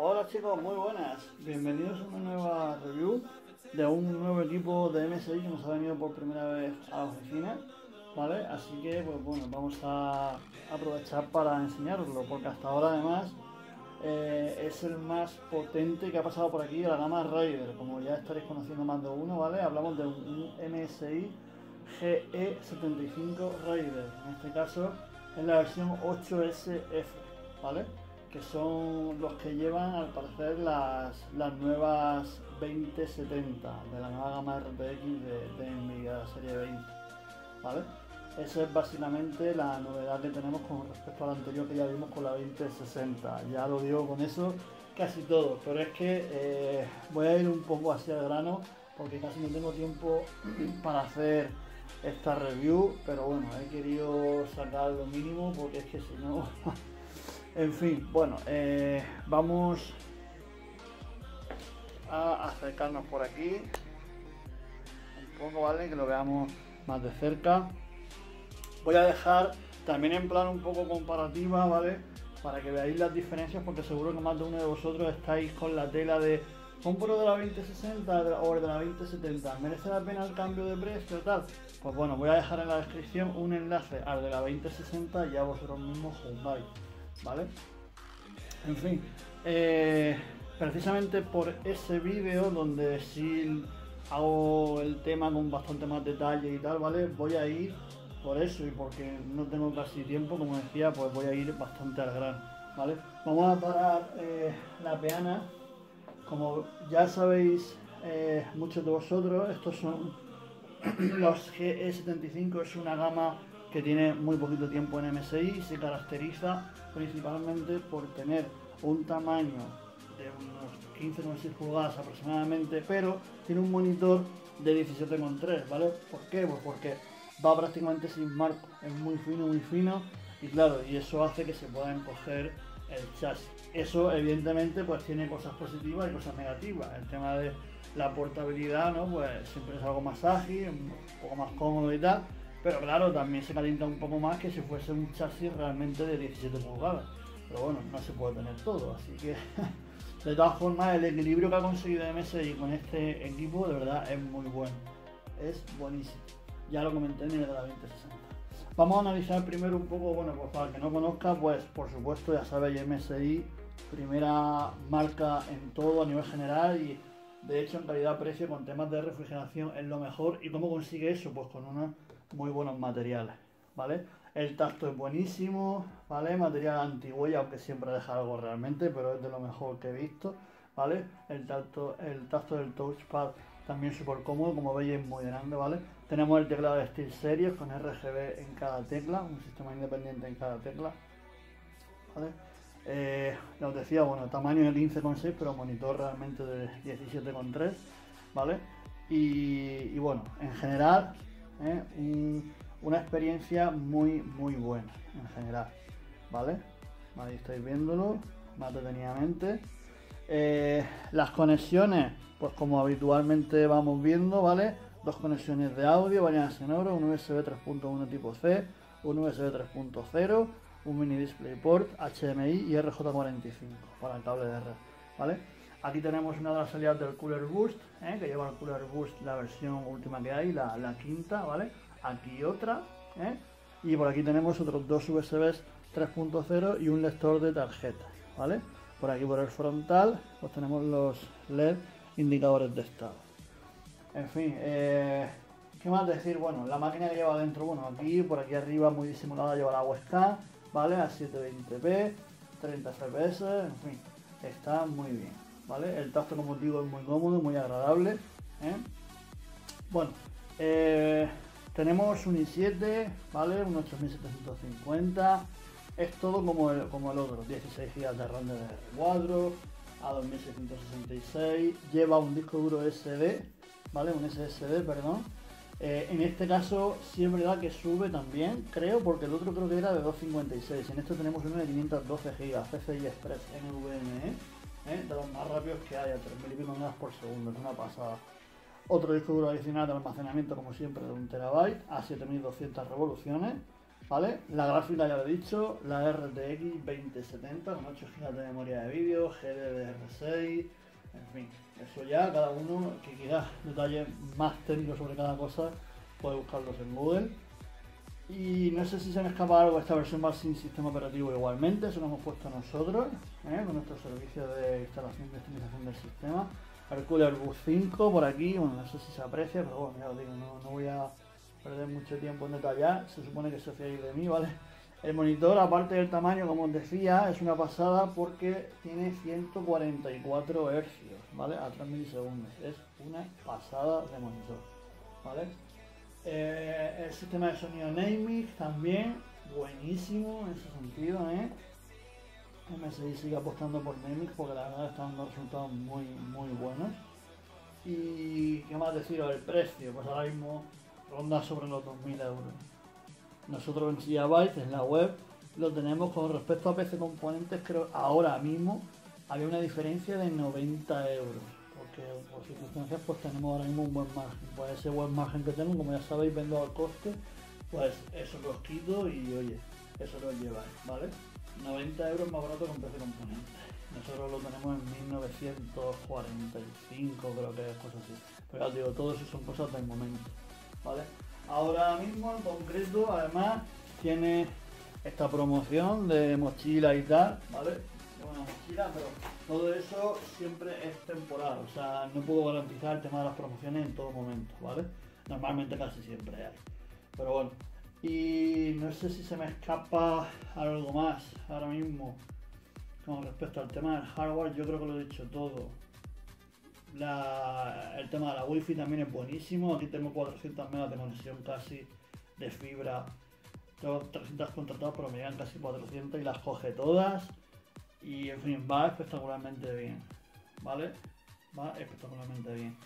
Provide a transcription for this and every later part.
Hola chicos, muy buenas. Bienvenidos a una nueva review de un nuevo equipo de MSI que nos ha venido por primera vez a la oficina. ¿Vale? Así que, pues bueno, vamos a aprovechar para enseñaroslo, porque hasta ahora además eh, es el más potente que ha pasado por aquí de la gama Raider. Como ya estaréis conociendo más de uno, ¿vale? Hablamos de un MSI GE75 Raider. En este caso es la versión 8SF, ¿vale? que son los que llevan al parecer las, las nuevas 2070 de la nueva gama RTX de, de Nvidia serie 20. ¿Vale? Esa es básicamente la novedad que tenemos con respecto a la anterior que ya vimos con la 2060. Ya lo digo con eso casi todo, pero es que eh, voy a ir un poco hacia el grano porque casi no tengo tiempo para hacer esta review, pero bueno, he querido sacar lo mínimo porque es que si no En fin, bueno, eh, vamos a acercarnos por aquí un poco, ¿vale? Que lo veamos más de cerca. Voy a dejar también en plan un poco comparativa, ¿vale? Para que veáis las diferencias, porque seguro que más de uno de vosotros estáis con la tela de compro de la 2060 o de la 2070, ¿merece la pena el cambio de precio tal? Pues bueno, voy a dejar en la descripción un enlace al de la 2060 y ya vosotros mismos juzgáis. ¿vale? En fin, eh, precisamente por ese vídeo donde sí hago el tema con bastante más detalle y tal, ¿vale? Voy a ir por eso y porque no tengo casi tiempo, como decía, pues voy a ir bastante al gran, ¿vale? Vamos a parar eh, la peana. Como ya sabéis eh, muchos de vosotros, estos son los GE75, es una gama que tiene muy poquito tiempo en MSI y se caracteriza principalmente por tener un tamaño de unos 15,6 pulgadas aproximadamente, pero tiene un monitor de 17,3, ¿vale? ¿Por qué? Pues porque va prácticamente sin marco, es muy fino, muy fino, y claro, y eso hace que se pueda encoger el chasis. Eso evidentemente pues tiene cosas positivas y cosas negativas. El tema de la portabilidad, ¿no? Pues siempre es algo más ágil, un poco más cómodo y tal, pero claro, también se calienta un poco más que si fuese un chasis realmente de 17 pulgadas. Pero bueno, no se puede tener todo, así que de todas formas el equilibrio que ha conseguido MSI con este equipo de verdad es muy bueno. Es buenísimo. Ya lo comenté en el de la 2060. Vamos a analizar primero un poco, bueno, pues para el que no conozca, pues por supuesto ya sabéis MSI, primera marca en todo a nivel general y de hecho en calidad-precio con temas de refrigeración es lo mejor. ¿Y cómo consigue eso? Pues con una muy buenos materiales, ¿vale? El tacto es buenísimo, ¿vale? Material antigüella, aunque siempre deja algo realmente, pero es de lo mejor que he visto, ¿vale? El tacto, el tacto del touchpad también súper cómodo, como veis es muy grande, ¿vale? Tenemos el teclado de Steel Series con RGB en cada tecla, un sistema independiente en cada tecla, ¿vale? Eh, decía, bueno, tamaño de 15,6, pero monitor realmente de 17,3, ¿vale? Y, bueno, en general ¿eh? una experiencia muy, muy buena en general, ¿vale? Ahí estáis viéndolo más detenidamente. Eh, las conexiones, pues como habitualmente vamos viendo, ¿vale? Dos conexiones de audio, varias en oro, un USB 3.1 tipo C, un USB 3.0, un mini DisplayPort, HDMI y RJ45 para el cable de red, ¿vale? Aquí tenemos una de las salidas del Cooler Boost, ¿eh? que lleva el Cooler Boost la versión última que hay, la, quinta, ¿vale? Aquí otra, ¿eh? y por aquí tenemos otros dos USBs 3.0 y un lector de tarjeta, ¿vale? Por aquí por el frontal, pues tenemos los LED indicadores de estado. En fin, eh, ¿qué más decir? Bueno, la máquina que lleva dentro, bueno, aquí, por aquí arriba muy disimulada lleva la webcam, ¿vale? A 720p, 30 fps, en fin, está muy bien. El tacto, como digo, es muy cómodo, muy agradable. ¿eh? Bueno, eh, tenemos un i7, ¿vale? Un 8750. Es todo como el, otro, 16 GB de RAM de 4 a 2666. Lleva un disco duro SD, ¿vale? Un SSD, perdón. Eh, en este caso sí es verdad que sube también, creo, porque el otro creo que era de 256. En esto tenemos uno de 512 GB, PCI Express NVMe ¿eh? de los más rápidos que hay, a 3.000 y pico megas por segundo, es una pasada. Otro disco duro adicional de almacenamiento, como siempre, de un terabyte a 7200 revoluciones. ¿Vale? La gráfica ya lo he dicho, la RTX 2070 con 8 GB de memoria de vídeo, GDDR6, en fin, eso ya cada uno que quiera detalles más técnicos sobre cada cosa puede buscarlos en Google. Y no sé si se me escapa algo, esta versión va sin sistema operativo igualmente, eso lo hemos puesto nosotros, ¿eh? con nuestro servicio de instalación y optimización del sistema. Cooler Bus 5 por aquí, bueno, no sé si se aprecia, pero bueno, ya os digo, no voy a perder mucho tiempo en detallar, se supone que se fía de mí, ¿vale? El monitor, aparte del tamaño, como os decía, es una pasada porque tiene 144 Hz, ¿vale? A 3 milisegundos. Es una pasada de monitor, ¿vale? Eh, el sistema de sonido Naming también, buenísimo en ese sentido, ¿eh? MSI sigue apostando por Nemix porque la verdad están dando resultados muy, muy buenos. Y qué más deciros, el precio, pues ahora mismo ronda sobre los 2.000 euros. Nosotros en Gigabyte, en la web, lo tenemos con respecto a PC Componentes, creo ahora mismo había una diferencia de 90 euros. Porque por circunstancias pues tenemos ahora mismo un buen margen. Pues ese buen margen que tengo, como ya sabéis, vendo al coste, pues eso lo quito y oye, eso lo lleváis, ¿vale? 90 euros más barato con PC componente. Nosotros lo tenemos en 1945, creo que es cosas así. Pero ya digo, todo eso son cosas del momento. ¿Vale? Ahora mismo en concreto, además, tiene esta promoción de mochila y tal, ¿vale? Una mochila, pero todo eso siempre es temporal, o sea, no puedo garantizar el tema de las promociones en todo momento, ¿vale? Normalmente casi siempre hay. Pero bueno, y no sé si se me escapa algo más ahora mismo con respecto al tema del hardware. Yo creo que lo he dicho todo. El tema de la wifi también es buenísimo. Aquí tengo 400 megas de conexión casi de fibra. Tengo 300 contratados, pero me llegan casi 400 y las coge todas. Y en fin, va espectacularmente bien. ¿Vale? Va espectacularmente bien.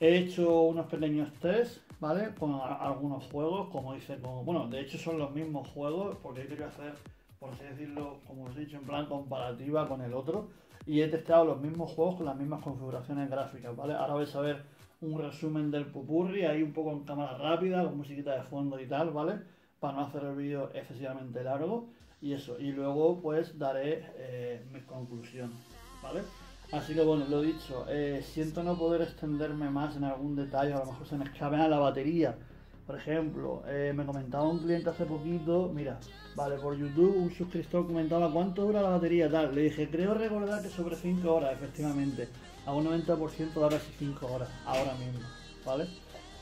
He hecho unos pequeños tests, ¿vale? Con algunos juegos, como dice, como, bueno, de hecho son los mismos juegos, porque yo quiero hacer, por así decirlo, como os he dicho, en plan comparativa con el otro. Y he testado los mismos juegos con las mismas configuraciones gráficas, ¿vale? Ahora vais a ver un resumen del pupurri, ahí un poco en cámara rápida, con musiquita de fondo y tal, ¿vale? Para no hacer el vídeo excesivamente largo. Y eso, y luego pues daré eh, conclusiones, ¿vale? Así que bueno, lo dicho, eh, siento no poder extenderme más en algún detalle, a lo mejor se me escapea la batería. Por ejemplo, eh, me comentaba un cliente hace poquito, mira, vale, por YouTube un suscriptor comentaba cuánto dura la batería tal. Le dije, creo recordar que sobre 5 horas, efectivamente. A un 90% de y 5 horas, ahora mismo, ¿vale?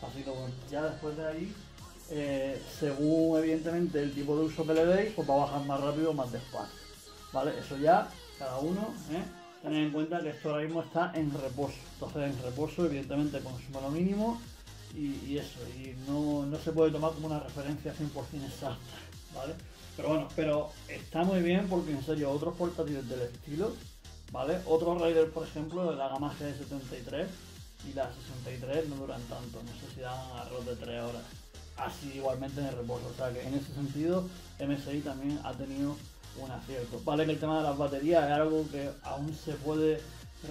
Así que bueno, ya después de ahí, eh, según evidentemente el tipo de uso que le deis, pues va a bajar más rápido o más despacio, ¿vale? Eso ya, cada uno, ¿eh? Tener en cuenta que esto ahora mismo está en reposo. Entonces en reposo evidentemente consumo lo mínimo y, eso. Y no, se puede tomar como una referencia 100% exacta. ¿Vale? Pero bueno, pero está muy bien porque en serio otros portátiles del estilo, ¿vale? Otros Raiders, por ejemplo, de la gama G73 y la 63 no duran tanto, no sé si dan arroz de 3 horas. Así igualmente en el reposo. O sea que en ese sentido MSI también ha tenido un acierto. Vale que el tema de las baterías es algo que aún se puede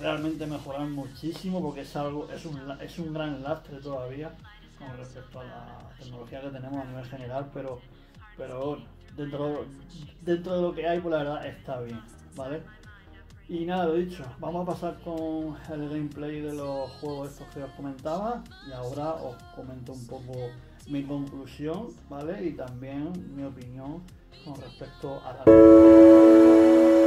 realmente mejorar muchísimo porque es algo es un, es un gran lastre todavía con respecto a la tecnología que tenemos a nivel general, pero pero dentro, dentro de lo que hay, pues la verdad está bien, ¿vale? Y nada, lo dicho, vamos a pasar con el gameplay de los juegos estos que os comentaba y ahora os comento un poco mi conclusión, ¿vale? Y también mi opinión con respecto a la...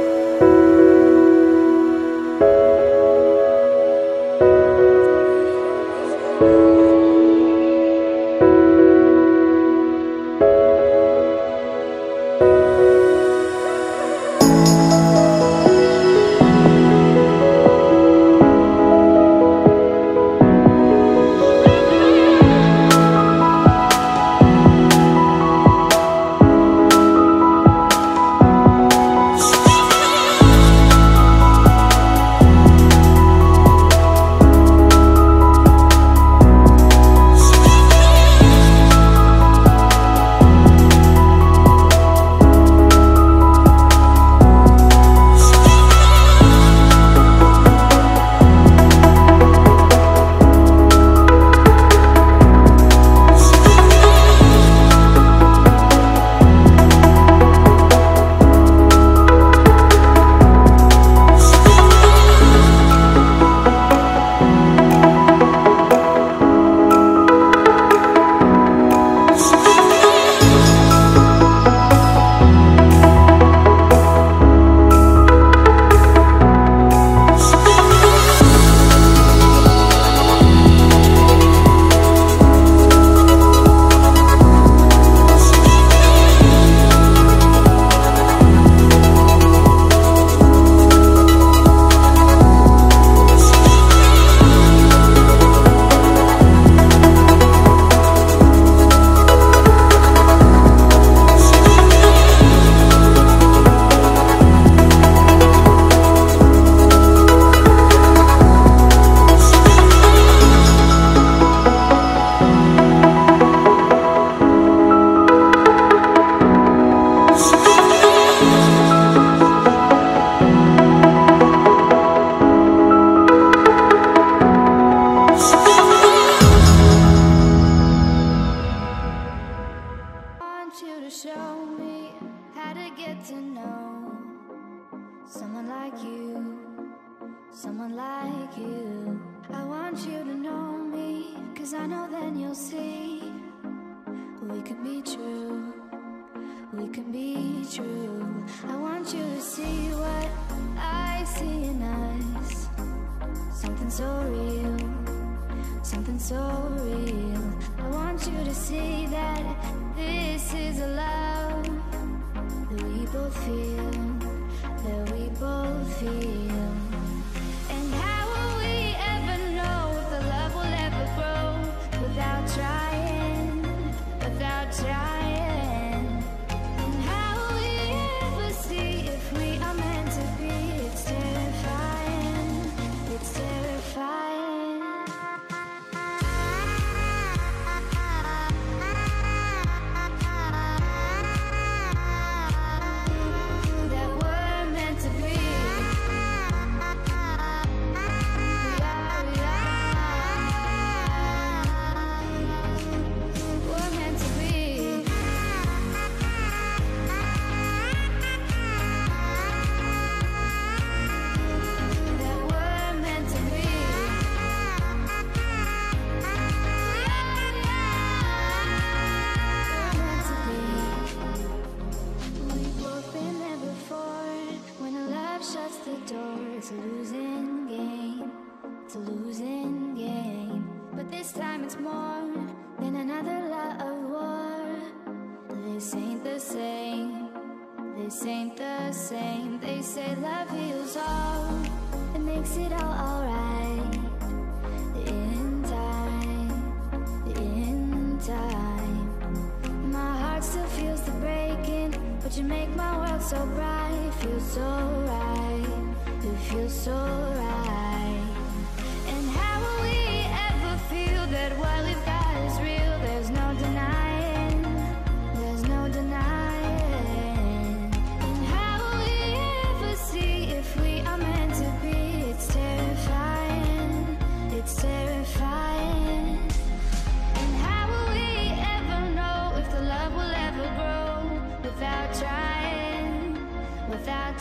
real. I want you to see that this is a love That we both feel, that we both feel. so bright, so right, you feel so right.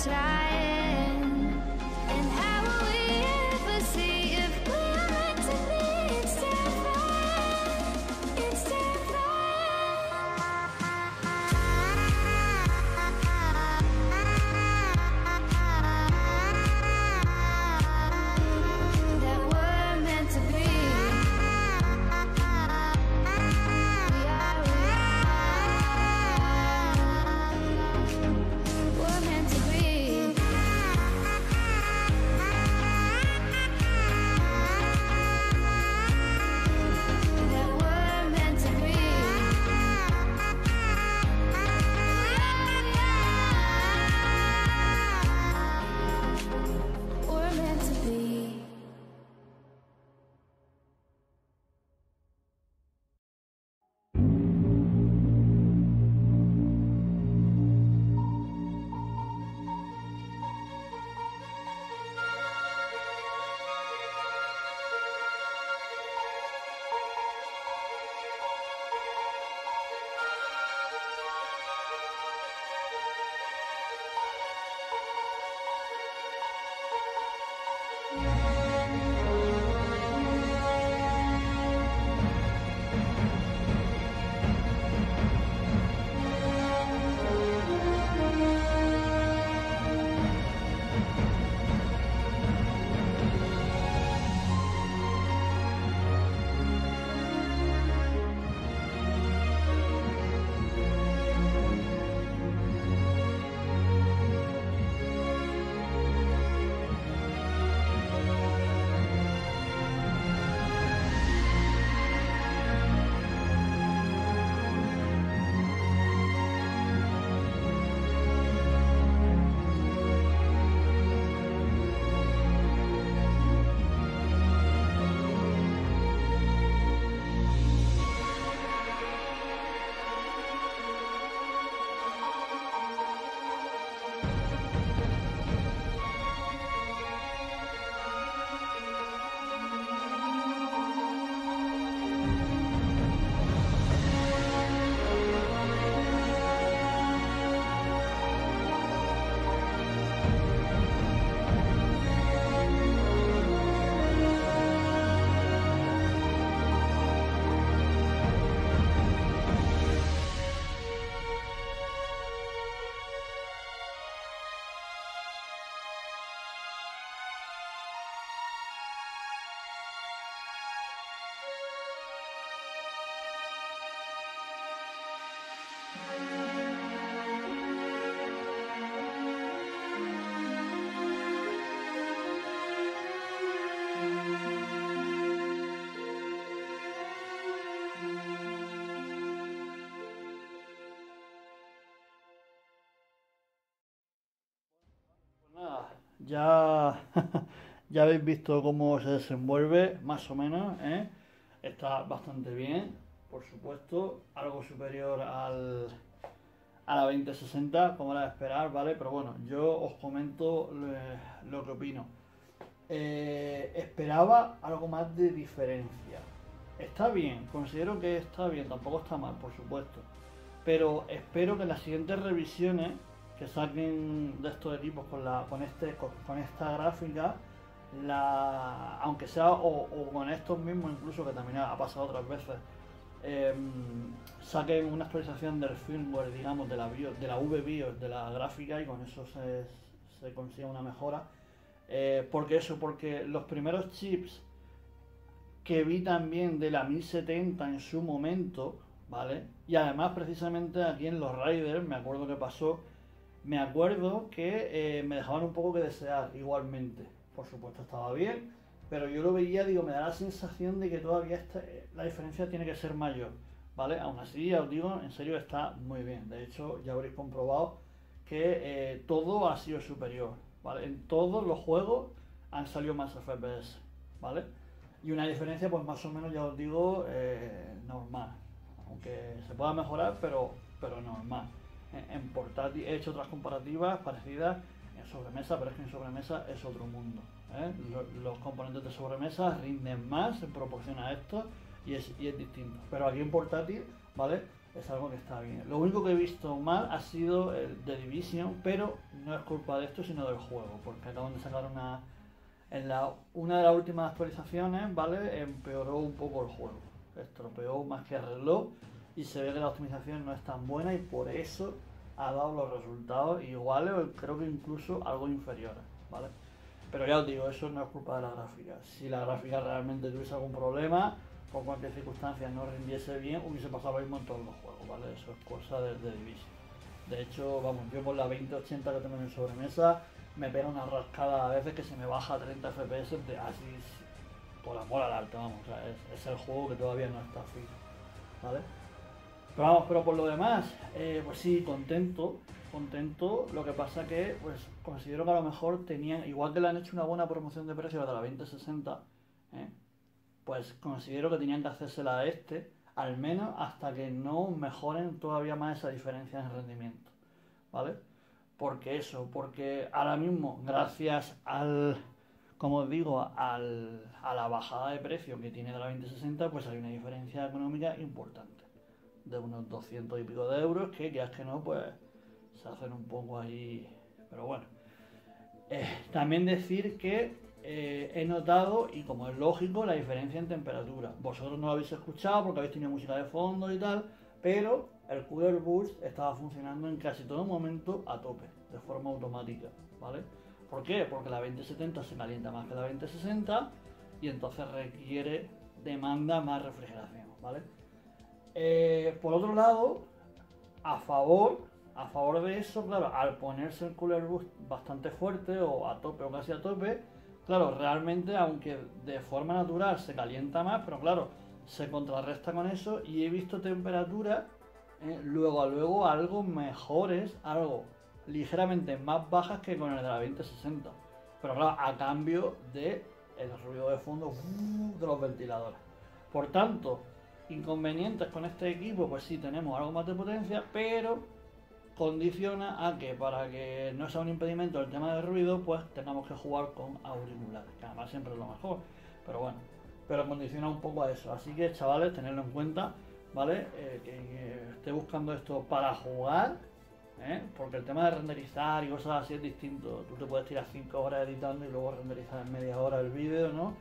try it. Ya, ya habéis visto cómo se desenvuelve, más o menos, ¿eh? Está bastante bien, por supuesto, algo superior al, a la 2060, como era de esperar, ¿vale? Pero bueno, yo os comento lo que opino. Eh, esperaba algo más de diferencia. Está bien, considero que está bien, tampoco está mal, por supuesto. Pero espero que las siguientes revisiones que saquen de estos equipos con, la, con, este, con, esta gráfica, la, aunque sea o, con estos mismos incluso, que también ha pasado otras veces, em, saquen una actualización del firmware, digamos, de la, BIOS, de la VBIOS, de la gráfica, y con eso se, se consigue una mejora. Eh, porque eso, porque los primeros chips que vi también de la 1070 en su momento, ¿vale? Y además precisamente aquí en los Riders, me acuerdo que pasó, me acuerdo que eh, me dejaban un poco que desear igualmente. Por supuesto estaba bien, pero yo lo veía, digo, me da la sensación de que todavía este, la diferencia tiene que ser mayor, ¿vale? Aún así, ya os digo, en serio está muy bien. De hecho, ya habréis comprobado que eh, todo ha sido superior, ¿vale? En todos los juegos han salido más FPS, ¿vale? Y una diferencia, pues más o menos, ya os digo, eh, normal. Aunque se pueda mejorar, pero, pero normal. En, portátil he hecho otras comparativas parecidas en sobremesa, pero es que en sobremesa es otro mundo. ¿eh? Los, componentes de sobremesa rinden más en proporción a esto y es, y es distinto. Pero aquí en portátil, ¿vale? Es algo que está bien. Lo único que he visto mal ha sido el de Division, pero no es culpa de esto, sino del juego, porque acaban de sacar una. En la, una de las últimas actualizaciones, ¿vale? Empeoró un poco el juego. Estropeó más que arregló y se ve que la optimización no es tan buena y por eso ha dado los resultados iguales o creo que incluso algo inferiores, ¿vale? Pero ya os digo, eso no es culpa de la gráfica. Si la gráfica realmente tuviese algún problema, por cualquier circunstancia no rindiese bien, hubiese pasado lo mismo en todos los juegos, ¿vale? Eso es cosa de, de Division. De hecho, vamos, yo con la 2080 que tengo en sobremesa, me pega una rascada a veces que se me baja a 30 FPS de así por amor al arte, vamos, o sea, es, el juego que todavía no está fijo, ¿vale? Vamos, pero por lo demás, eh, pues sí, contento, contento. Lo que pasa que, pues, considero que a lo mejor tenían, igual que le han hecho una buena promoción de precios de la 2060, ¿eh? pues considero que tenían que hacérsela a este, al menos hasta que no mejoren todavía más esa diferencia en rendimiento, ¿vale? Porque eso, porque ahora mismo, gracias al, como os digo, al, a la bajada de precio que tiene de la 2060, pues hay una diferencia económica importante, de unos 200 y pico de euros, que ya es que no, pues se hacen un poco ahí, pero bueno. Eh, también decir que eh, he notado, y como es lógico, la diferencia en temperatura. Vosotros no lo habéis escuchado porque habéis tenido música de fondo y tal, pero el Cooler Boost estaba funcionando en casi todo momento a tope, de forma automática, ¿vale? ¿Por qué? Porque la 2070 se calienta más que la 2060 y entonces requiere, demanda más refrigeración, ¿vale? Eh, por otro lado, a favor, a favor de eso, claro, al ponerse el Cooler Boost bastante fuerte o a tope o casi a tope, Claro, realmente, aunque de forma natural se calienta más, pero claro, se contrarresta con eso y he visto temperaturas eh, luego a luego algo mejores, algo ligeramente más bajas que con el de la 2060. Pero claro, a cambio de el ruido de fondo uh, de los ventiladores. Por tanto, inconvenientes con este equipo, pues sí tenemos algo más de potencia, pero condiciona a que para que no sea un impedimento el tema de ruido, pues tengamos que jugar con auriculares, que además siempre es lo mejor. Pero bueno, pero condiciona un poco a eso. Así que chavales, tenerlo en cuenta, ¿vale? Eh, que, esté buscando esto para jugar, ¿eh? porque el tema de renderizar y cosas así es distinto. Tú te puedes tirar 5 horas editando y luego renderizar en media hora el vídeo, ¿no?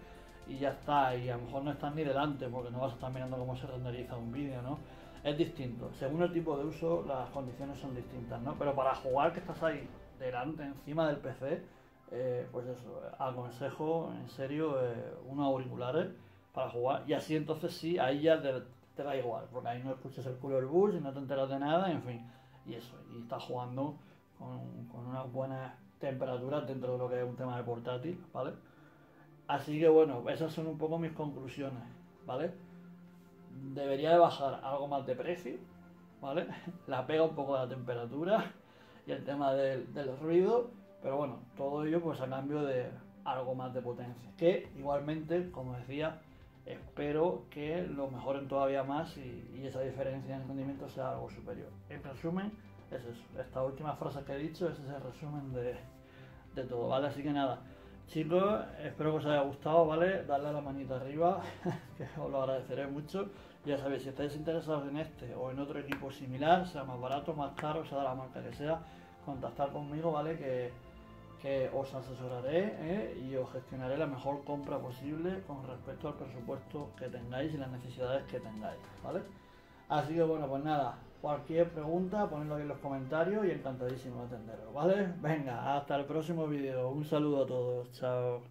Y ya está, y a lo mejor no estás ni delante porque no vas a estar mirando cómo se renderiza un vídeo, ¿no? es distinto. Según el tipo de uso, las condiciones son distintas, ¿no? Pero para jugar que estás ahí delante, encima del PC, eh, pues eso, aconsejo en serio eh, unos auriculares para jugar. Y así entonces sí, ahí ya te, da igual, porque ahí no escuchas el color bus y no te enteras de nada, en fin. Y eso, y estás jugando con, con unas buenas temperaturas dentro de lo que es un tema de portátil, ¿vale? Así que bueno, esas son un poco mis conclusiones, ¿vale? debería de bajar algo más de precio, ¿vale? La pega un poco de la temperatura y el tema del, ruido Pero bueno, todo ello pues a cambio de algo más de potencia. Que igualmente, como decía, espero que lo mejoren todavía más y, esa diferencia en rendimiento sea algo superior. En resumen, es eso. Esta última frase que he dicho, ese es el resumen de, de todo, ¿vale? Así que nada, chicos, espero que os haya gustado, ¿vale? Darle la manita arriba, que os lo agradeceré mucho. Ya sabéis, si estáis interesados en este o en otro equipo similar, sea más barato, más caro, sea de la marca que sea, contactar conmigo, ¿vale? Que, que os asesoraré ¿eh? y os gestionaré la mejor compra posible con respecto al presupuesto que tengáis y las necesidades que tengáis, ¿vale? Así que bueno, pues nada, cualquier pregunta, ponedlo ahí en los comentarios y encantadísimo de atenderlo, ¿vale? Venga, hasta el próximo vídeo. Un saludo a todos, chao.